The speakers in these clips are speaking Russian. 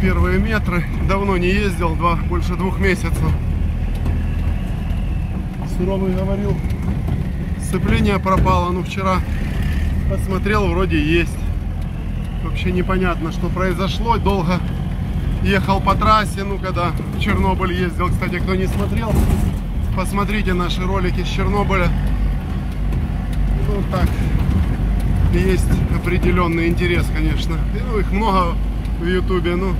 первые метры. Давно не ездил, два, больше двух месяцев. Суровый говорил, сцепление пропало. Ну, вчера посмотрел, вроде есть. Вообще непонятно, что произошло. Долго ехал по трассе, ну, когда в Чернобыль ездил. Кстати, кто не смотрел, посмотрите наши ролики с Чернобыля. Ну, так, есть определенный интерес, конечно. Ну, их много в Ютубе, но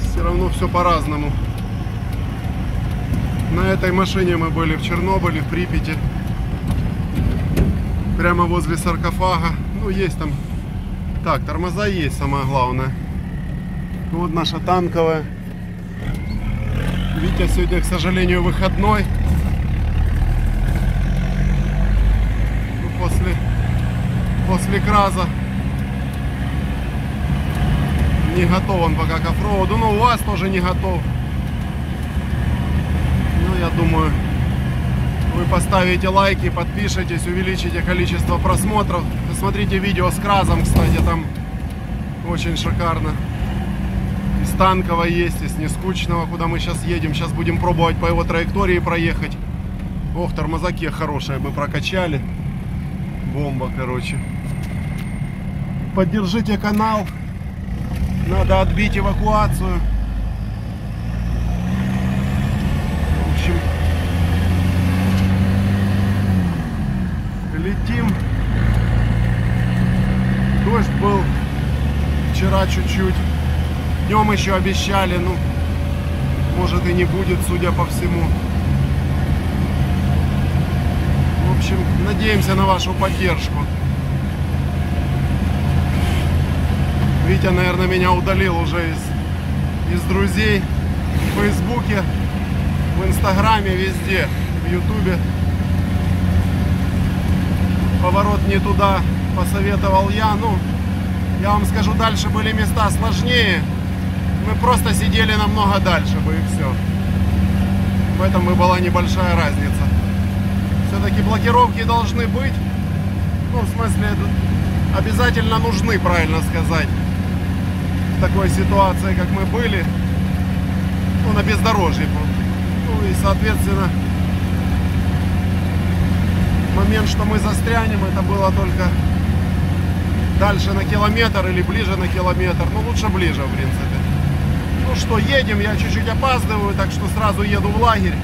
все равно все по-разному. На этой машине мы были в Чернобыле, в Припяти. Прямо возле саркофага. Ну, есть там... Так, тормоза есть, самое главное. Вот наша танковая. Витя сегодня, к сожалению, выходной. Ну, после, после краза не готов он пока к оффроуду. Но у вас тоже не готов. Ну, я думаю, вы поставите лайки, подпишитесь, увеличите количество просмотров. Посмотрите видео с кразом, кстати, там очень шикарно. Из танкового есть, из нескучного, куда мы сейчас едем. Сейчас будем пробовать по его траектории проехать. Ох, тормозаки хорошие мы прокачали. Бомба, короче. Поддержите канал. Надо отбить эвакуацию. В общем, летим. Дождь был вчера чуть-чуть. Днем еще обещали, ну, может и не будет, судя по всему. В общем, надеемся на вашу поддержку. Витя, наверное, меня удалил уже из, из друзей в Фейсбуке, в Инстаграме, везде, в Ютубе. Поворот не туда посоветовал я. Ну, я вам скажу, дальше были места сложнее. Мы просто сидели намного дальше бы и все. В этом и была небольшая разница. Все-таки блокировки должны быть. Ну, в смысле, обязательно нужны, правильно сказать такой ситуации, как мы были, ну, на бездорожье. Ну и, соответственно, момент, что мы застрянем, это было только дальше на километр или ближе на километр. Ну, лучше ближе, в принципе. Ну что, едем, я чуть-чуть опаздываю, так что сразу еду в лагерь.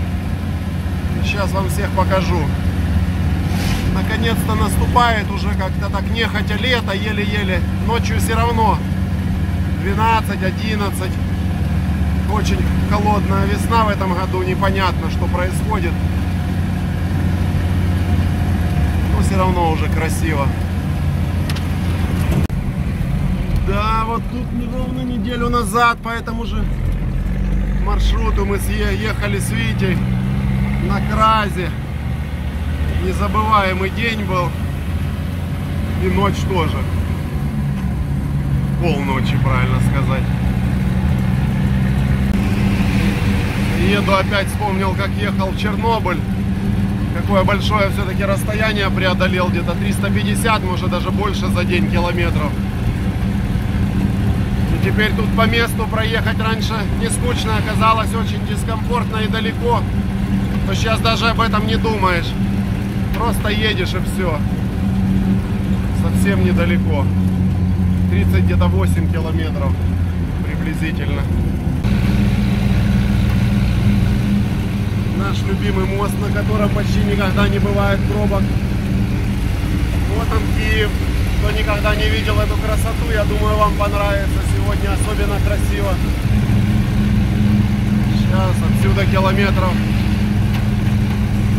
Сейчас вам всех покажу. Наконец-то наступает уже как-то так нехотя лето, еле-еле. Ночью все равно 12, 11. Очень холодная весна в этом году, непонятно, что происходит. Но все равно уже красиво. Да, вот тут ровно неделю назад по этому же маршруту мы ехали с Витей на Кразе. Незабываемый день был. И ночь тоже полночи, правильно сказать. Еду опять, вспомнил, как ехал в Чернобыль. Какое большое все-таки расстояние преодолел, где-то 350, может даже больше за день километров. И теперь тут по месту проехать раньше не скучно оказалось, очень дискомфортно и далеко. То сейчас даже об этом не думаешь. Просто едешь и все. Совсем недалеко. 30 где-то 8 километров приблизительно. Наш любимый мост, на котором почти никогда не бывает пробок. Вот он Киев. Кто никогда не видел эту красоту, я думаю, вам понравится. Сегодня особенно красиво. Сейчас отсюда километров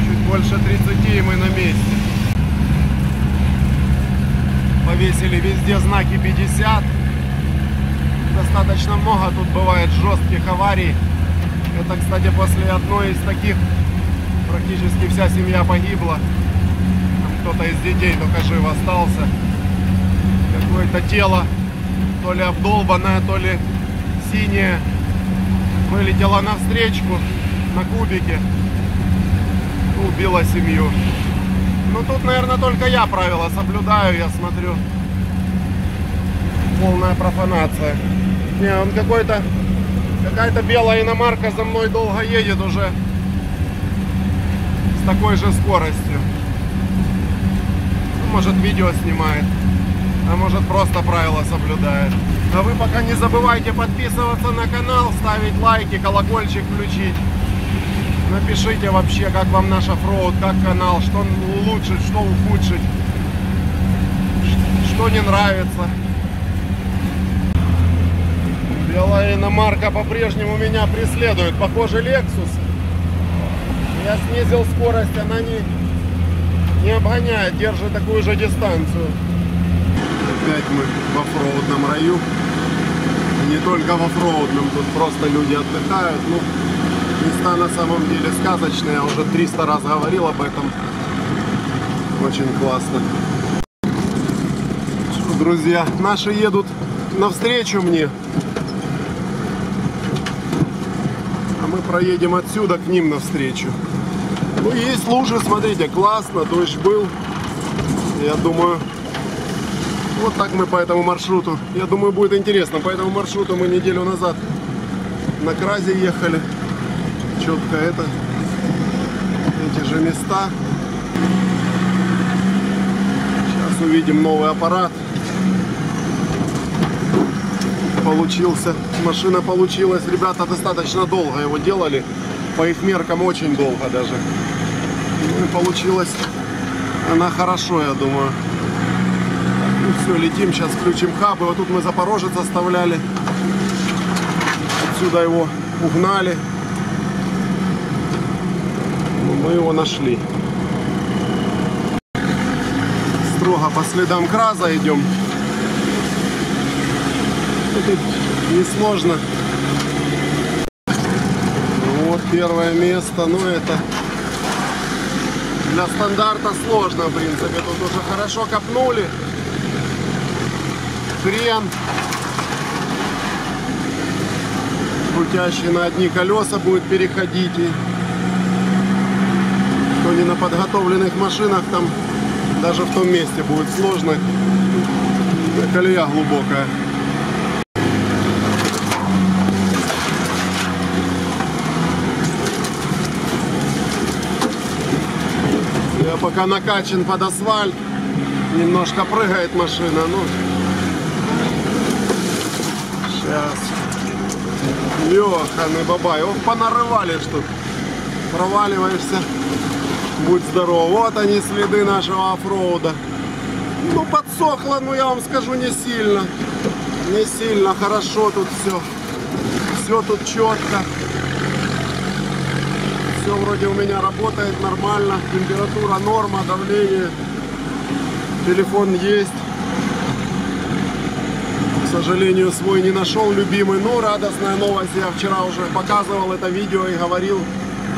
чуть больше 30 и мы на месте повесили везде знаки 50. Достаточно много тут бывает жестких аварий. Это, кстати, после одной из таких практически вся семья погибла. Кто-то из детей только жив остался. Какое-то тело, то ли обдолбанное, то ли синее, вылетело навстречку на кубике. Убила семью. Ну тут, наверное, только я правила соблюдаю, я смотрю. Полная профанация. Не, он какой-то... Какая-то белая иномарка за мной долго едет уже. С такой же скоростью. Ну, может видео снимает. А может просто правила соблюдает. А вы пока не забывайте подписываться на канал, ставить лайки, колокольчик включить. Напишите вообще, как вам наш оффроуд, как канал, что улучшить, что ухудшить, что не нравится. Белая иномарка по-прежнему меня преследует. Похоже, Lexus. Я снизил скорость, она не, не обгоняет, держит такую же дистанцию. Опять мы в оффроудном раю. Не только в оффроудном, тут просто люди отдыхают. Ну, места на самом деле сказочные. Я уже 300 раз говорил об этом. Очень классно. Друзья, наши едут навстречу мне. А мы проедем отсюда к ним навстречу. Ну, есть лужи, смотрите, классно, дождь был. Я думаю, вот так мы по этому маршруту. Я думаю, будет интересно. По этому маршруту мы неделю назад на Кразе ехали. Четко это. Эти же места. Сейчас увидим новый аппарат. Получился. Машина получилась. Ребята достаточно долго его делали. По их меркам очень долго даже. Ну и получилась она хорошо, я думаю. Ну все, летим, сейчас включим хаб. И вот тут мы Запорожец оставляли. Отсюда его угнали. Мы его нашли. Строго по следам Краза идем. Тут несложно. Вот первое место. Ну это для стандарта сложно, в принципе. Тут уже хорошо копнули хрен. Крутящий на одни колеса будет переходить. И не на подготовленных машинах, там даже в том месте будет сложно. Колея глубокая. Я пока накачан под асфальт. Немножко прыгает машина, ну Сейчас. Леханы бабай. Ох, понарывали что Проваливаешься. Будь здоров. Вот они следы нашего оффроуда. Ну, подсохло, но я вам скажу, не сильно. Не сильно. Хорошо тут все. Все тут четко. Все вроде у меня работает нормально. Температура норма, давление. Телефон есть сожалению, свой не нашел, любимый. Но радостная новость. Я вчера уже показывал это видео и говорил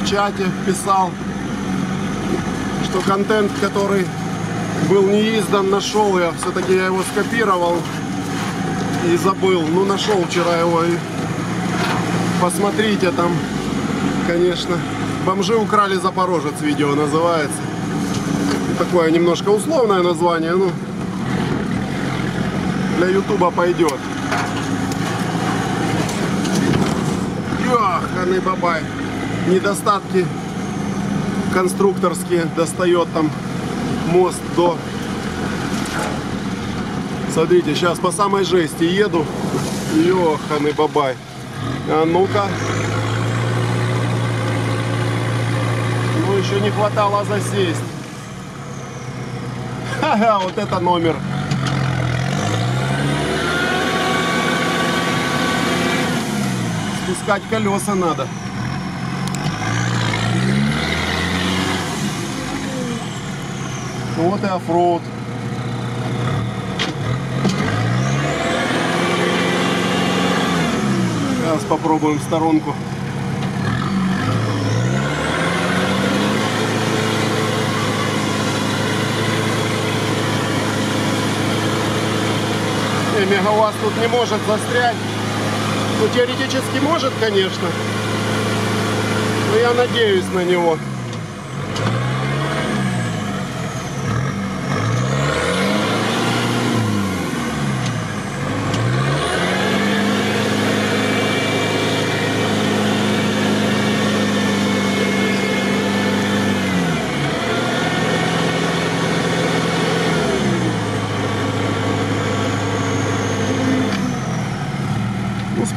в чате, писал, что контент, который был не издан, нашел я. Все-таки я его скопировал и забыл. Ну, нашел вчера его и посмотрите там, конечно. Бомжи украли Запорожец видео называется. Такое немножко условное название, ну, для ютуба пойдет. Ёханый бабай. Недостатки конструкторские. Достает там мост до... Смотрите, сейчас по самой жести еду. Ёханый бабай. А ну-ка. Ну, еще не хватало засесть. Ха-ха, вот это номер. Спускать колеса надо. Вот и оффроуд. Сейчас попробуем в сторонку. И мегаваз тут не может застрять. Ну, теоретически может, конечно. Но я надеюсь на него.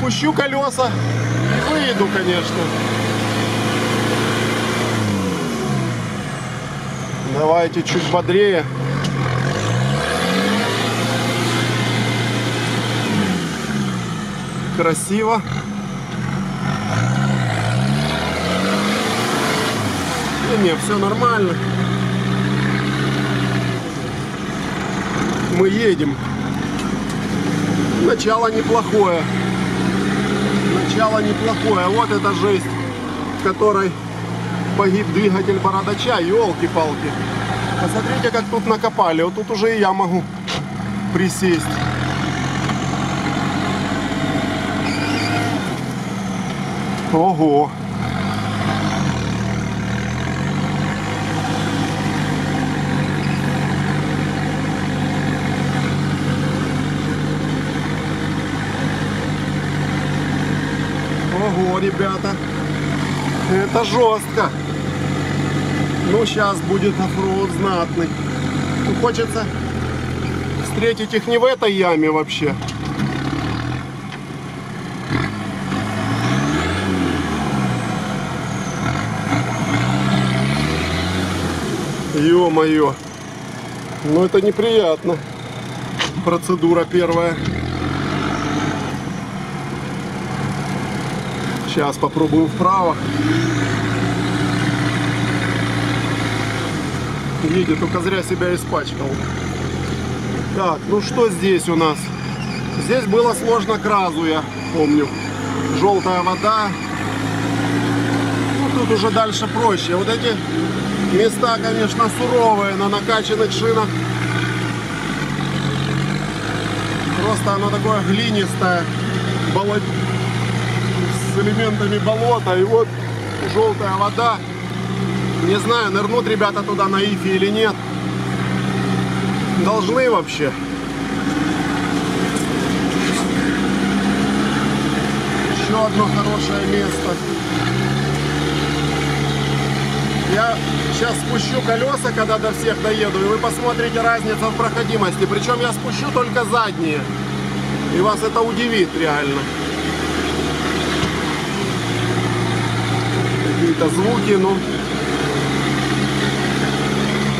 Спущу колеса и выйду, конечно. Давайте чуть бодрее. Красиво. Не, не, все нормально. Мы едем. Начало неплохое. Начало неплохое. Вот эта жесть, в которой погиб двигатель бородача. Елки-палки. Посмотрите, как тут накопали. Вот тут уже и я могу присесть. Ого. Ого, ребята. Это жестко. Ну, сейчас будет оффроуд знатный. Ну, хочется встретить их не в этой яме вообще. Ё-моё. Ну это неприятно. Процедура первая. Сейчас попробую вправо. Видит, только зря себя испачкал. Так, ну что здесь у нас? Здесь было сложно к разу, я помню. Желтая вода. Ну, тут уже дальше проще. Вот эти места, конечно, суровые на накачанных шинах. Просто оно такое глинистое, болот... элементами болота. И вот желтая вода. Не знаю, нырнут ребята туда на ифе или нет. Должны вообще. Еще одно хорошее место. Я сейчас спущу колеса, когда до всех доеду, и вы посмотрите разницу в проходимости. Причем я спущу только задние. И вас это удивит реально. Какие-то звуки, ну,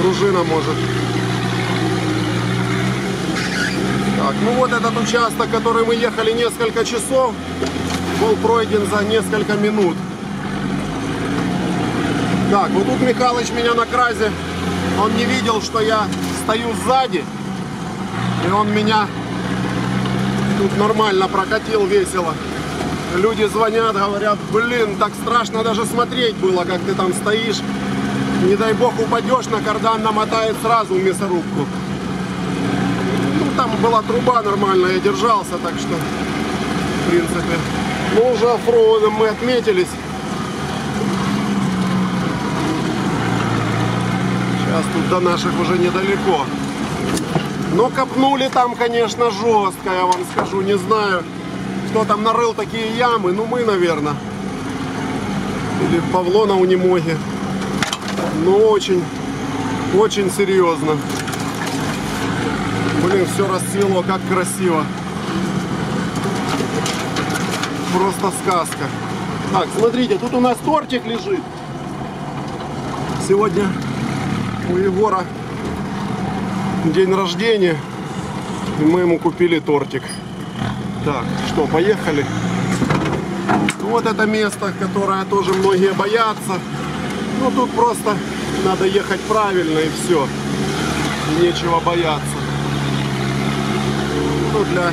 пружина может. Так, ну вот этот участок, который мы ехали несколько часов, был пройден за несколько минут. Так, вот тут Михалыч меня на кразе, он не видел, что я стою сзади, и он меня тут нормально прокатил весело. Люди звонят, говорят, блин, так страшно даже смотреть было, как ты там стоишь. Не дай бог упадешь, на кардан намотает сразу в мясорубку. Ну, там была труба нормально, я держался, так что, в принципе. Ну, уже оффроудом мы отметились. Сейчас тут до наших уже недалеко. Но копнули там, конечно, жестко, я вам скажу. Не знаю, кто там нарыл такие ямы. Ну, мы, наверное. Или Павло на Унемоге. Ну, очень, очень серьезно. Блин, все расцвело, как красиво. Просто сказка. Так, смотрите, тут у нас тортик лежит. Сегодня у Егора день рождения. И мы ему купили тортик. Так, что, поехали. Вот это место, которое тоже многие боятся. Ну, тут просто надо ехать правильно и все. Нечего бояться. Ну, для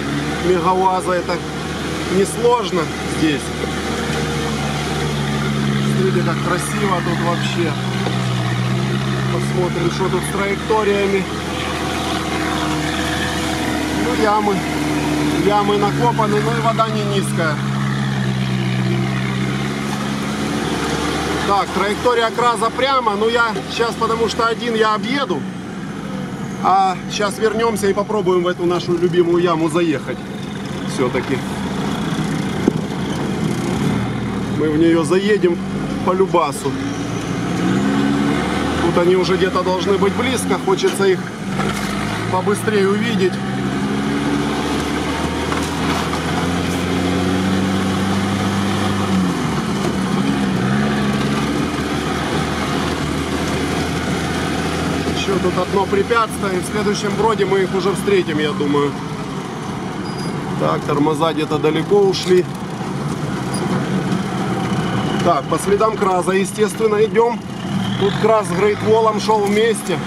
мегаваза это несложно здесь. Смотрите, как красиво тут вообще. Посмотрим, что тут с траекториями. Ну, ямы. Ямы накопаны, но и вода не низкая. Так, траектория краза прямо. Ну, я сейчас, потому что один я объеду. А сейчас вернемся и попробуем в эту нашу любимую яму заехать. Все-таки. Мы в нее заедем по любасу. Тут они уже где-то должны быть близко. Хочется их побыстрее увидеть. Тут одно препятствие, и в следующем броде мы их уже встретим, я думаю. Так, тормоза где-то далеко ушли. Так, по следам Краза, естественно, идем. Тут Краз с Грейтволом шел вместе.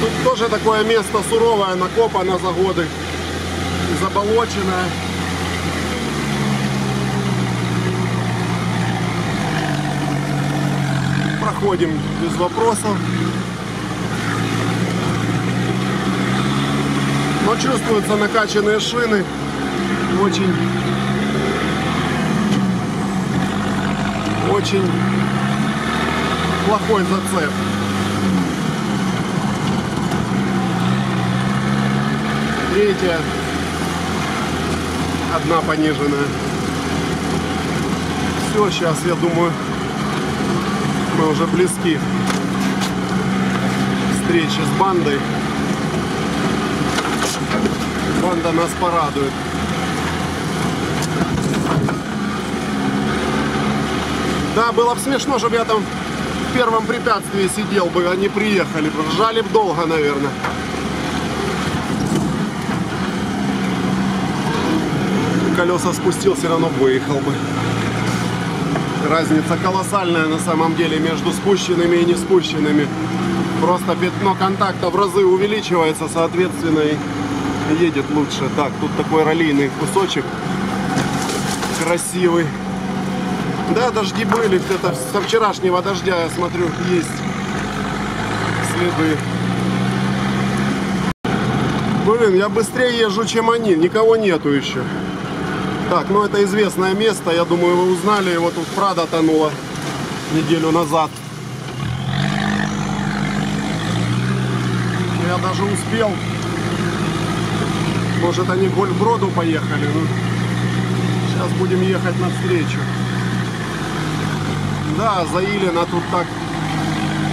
Тут тоже такое место суровое, накопано за годы. Заболоченное. Проходим без вопросов. Но чувствуются накачанные шины. Очень очень плохой зацеп. Третья. Одна пониженная. Все, сейчас, я думаю, мы уже близки к встрече с бандой. Банда нас порадует. Да, было бы смешно, чтобы я там в первом препятствии сидел бы, они приехали. Жали бы долго, наверное. Колеса спустил, все равно выехал бы. Разница колоссальная на самом деле между спущенными и не спущенными. Просто пятно контакта в разы увеличивается, соответственно, и едет лучше. Так, тут такой раллийный кусочек красивый. Да, дожди были где-то со вчерашнего дождя, я смотрю, есть следы. Блин, я быстрее езжу, чем они, никого нету еще. Так, ну это известное место, я думаю, вы узнали, его тут Прада тонула неделю назад. Я даже успел. Может они к Гольфброду поехали, ну, сейчас будем ехать навстречу. Да, заилено тут так.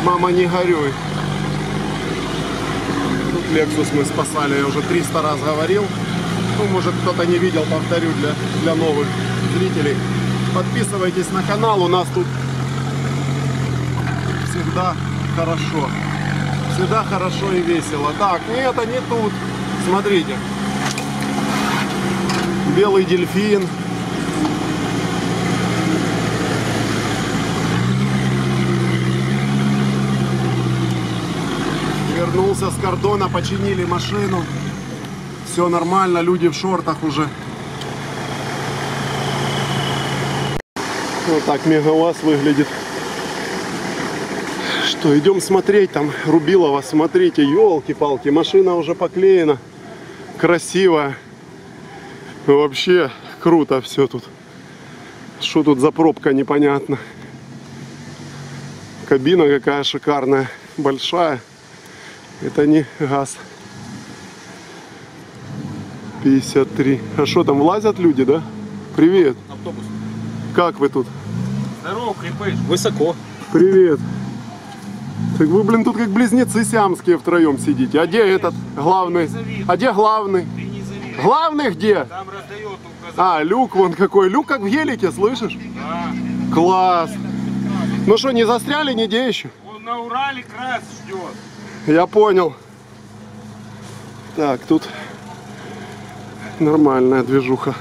Мама, не горюй. Тут Lexus мы спасали, я уже 300 раз говорил. Ну, может кто-то не видел, повторю для, для новых зрителей. Подписывайтесь на канал, у нас тут всегда хорошо. Всегда хорошо и весело. Так, нет, не тут. Смотрите. Белый дельфин. Вернулся с кордона, починили машину. Все нормально, люди в шортах уже. Вот так мегаваз выглядит. Что, идем смотреть там Рубилова, смотрите, елки-палки, машина уже поклеена, красивая. Вообще круто все тут. Что тут за пробка, непонятно. Кабина какая шикарная, большая. Это не газ. 53. А что там, влазят люди, да? Привет. Автобус. Как вы тут? Здорово, крепыш. Высоко. Привет. Так вы, блин, тут как близнецы сиамские втроем сидите. А где этот главный? А где главный? Главный где? Там раздает. А, люк вон какой. Люк как в гелике, слышишь? Да. Класс. Ну что, не застряли нигде еще? Он на Урале крас ждет. Я понял. Так, тут нормальная движуха.